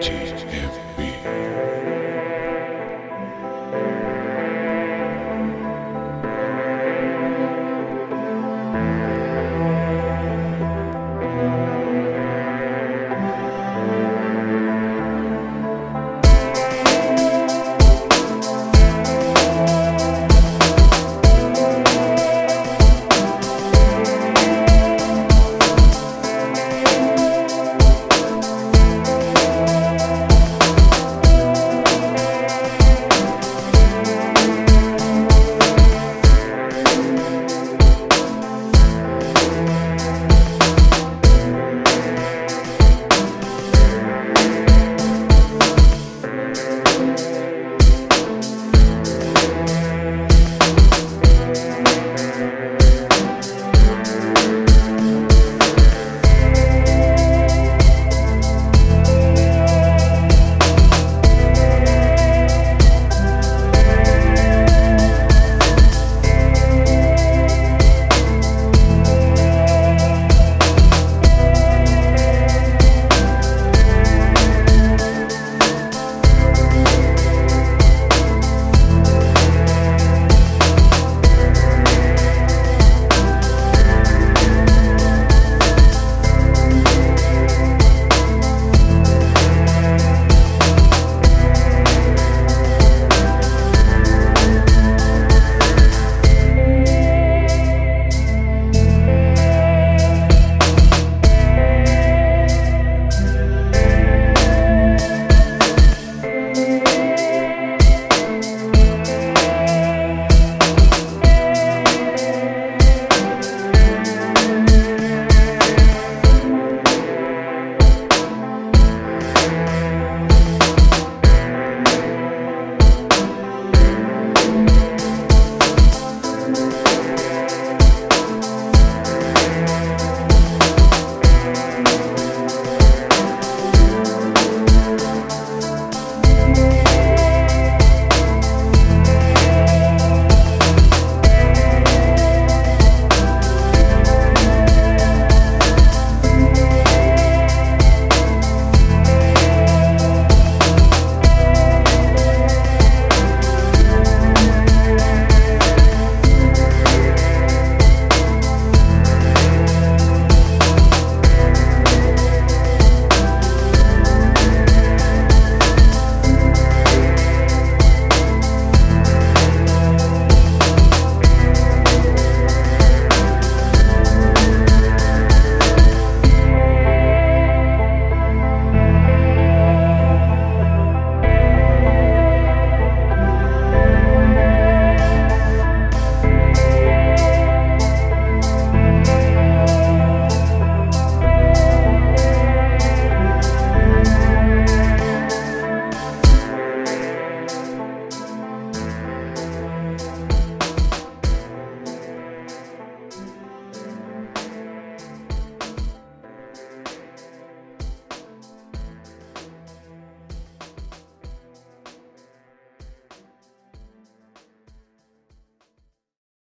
TMB.